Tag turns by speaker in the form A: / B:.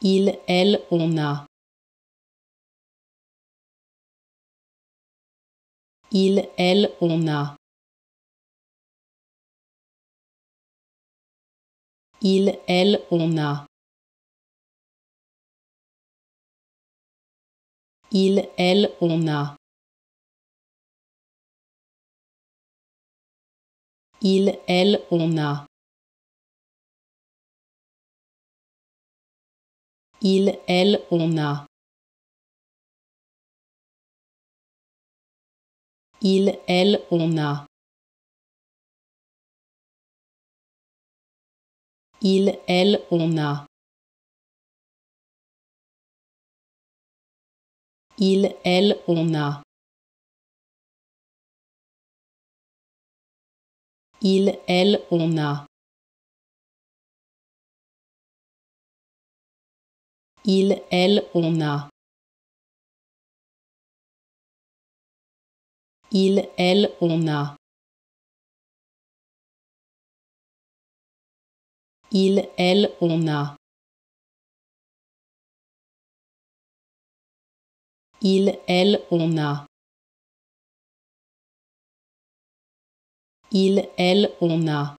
A: Il, elle, on a. Il, elle, on a. Il, elle, on a. Il, elle, on a. Il, elle, on a. Il, elle, on a. Il, elle, on a. Il, elle, on a. Il, elle, on a. Il, elle, on a. Il, elle, on a. Il, elle, on a. Il, elle, on a. Il, elle, on a. Il, elle, on a.